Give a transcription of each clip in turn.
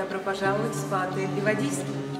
Добро пожаловать в спа-отель Ливадийский.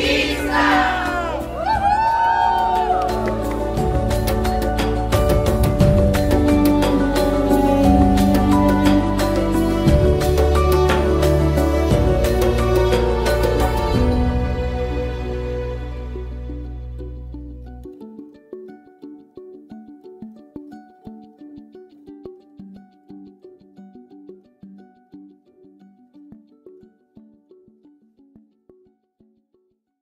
Conquista!